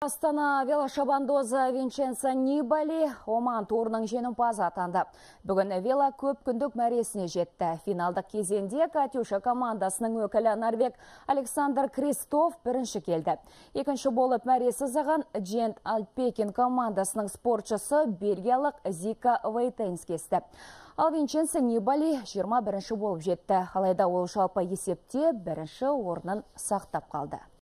Астана велошабандозы Винченцо Нибали Оман турының жеңімпазы атанды. Бүгін вело көп күндік мәресіне жетті. Финалдық кезеңде Катюша командасының өкілі Норвег Александр Кристоф бірінші келді. Екінші болып мәресі заған Джент Альпекин командасының спортшысы бельгиялық Зика Вейтенс кесті. Ал Винченцо Нибали 21-ші болып жетті. Алайда ол жалпы есепте бірінші орнын сақтап қалды.